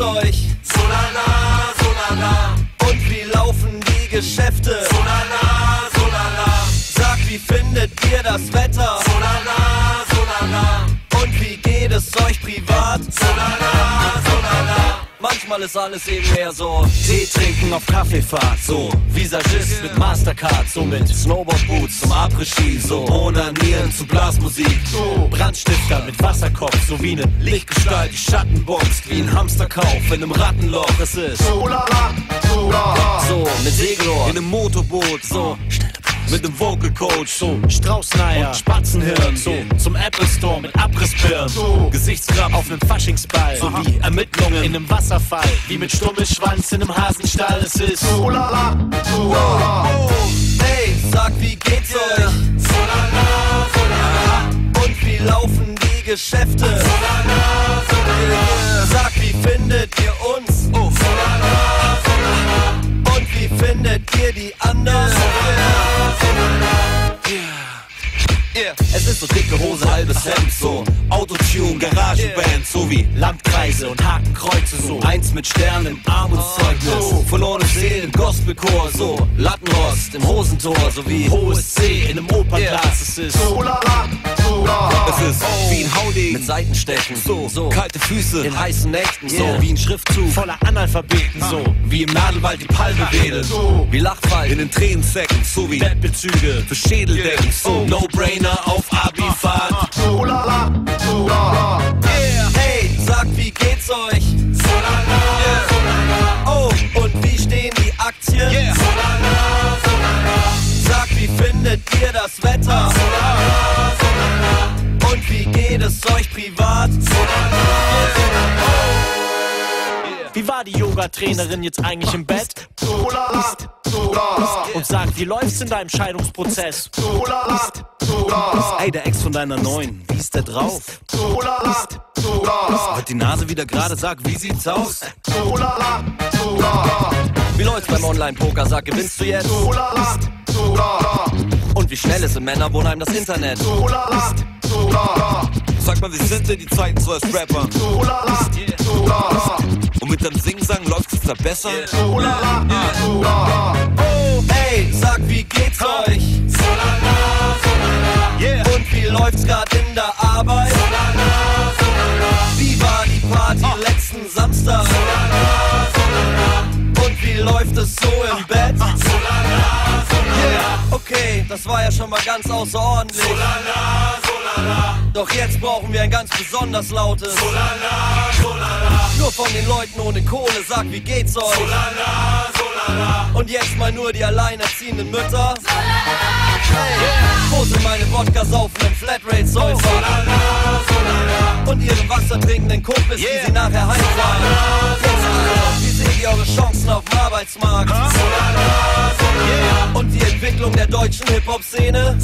euch? Solala, solala, Und wie laufen die Geschäfte? solala, solala, Sagt, wie findet ihr das Wetter? solala, solala, Und wie geht es euch privat? solala, solala. Manchmal ist alles eben mehr so Tee trinken auf Kaffeefahrt, so. Visagist mit Mastercard, so mit Snowboardboots zum Après-Ski, so. Onanieren zu Blasmusik, so. Brandstifter mit Wasserkopf, so wie ne Lichtgestalt, die Schatten boxt, wie ein Hamsterkauf in einem Rattenloch, es ist Solala, solala, so mit Segelohr, In einem Motorboot, so mit einem Vocal Coach, so Straußneier, Spatzenhirn, so zum Apple Store mit Abrissbirnen, So. Gesichtsgrab auf nem Faschingsball, so wie Ermittlungen in nem Wasserfall, wie mit Stummelschwanz in nem Hasenstall, es ist solala, solala, Oh, hey, sag, wie geht's euch? solala, solala, Und wie laufen die Geschäfte? solala, solala, Sag, wie findet ihr uns? Oh, solala, solala, Und wie findet ihr die anderen? Thank you. Yeah. Es ist so dicke Hose, halbes Hemd, so. Autotune, Garagenband, so wie Landkreise und Hakenkreuze, so. Eins mit Sternen im Armutszeugnis, verlorene Seelen Gospelchor, so. Lattenrost im Hosentor, sowie hohes C in einem Opernglas, es ist solala, solala, Es ist wie ein Hauding, mit Seitenstechen, so, so. Kalte Füße, in heißen Nächten, so. wie ein Schriftzug voller Analphabeten, so. Wie im Nadelwald die Palme wedelt, So. wie Lachfall in den Tränensäcken, so wie Bettbezüge. für Schädeldecken, so No-Brainer auf Abifahrt. solala, solala, Hey, sagt, wie geht's euch? solala, solala, Oh, und wie stehen die Aktien? solala, solala, Sagt, wie findet ihr das Wetter? solala, solala, Und wie geht es euch privat? Wie war die Yoga-Trainerin jetzt eigentlich im Bett? Und sagt, wie läuft's in deinem Scheidungsprozess? Ey, der Ex von deiner Neuen, wie ist der drauf? Hat die Nase wieder gerade, sag, wie sieht's aus? Wie läuft's beim Online-Poker, sag, gewinnst du jetzt? Und wie schnell ist im Männerwohnheim das Internet? Sag mal, wie sind denn die Zeiten so als Rapper? Und mit deinem Singsang läuft's da besser? Oh, das war ja schon mal ganz außerordentlich. Doch jetzt brauchen wir ein ganz besonders lautes. Nur von den Leuten ohne Kohle, sag, wie geht's euch? Und jetzt mal nur die alleinerziehenden Mütter. Hey, wo sind meine Wodka saufenden Flatrate-Säufer? Und ihre Wasser trinkenden Kumpels, die sie nachher heimfahren. Jetzt alle, wie seht ihr eure Chancen auf dem Arbeitsmarkt? Entwicklung der deutschen Hip-Hop-Szene?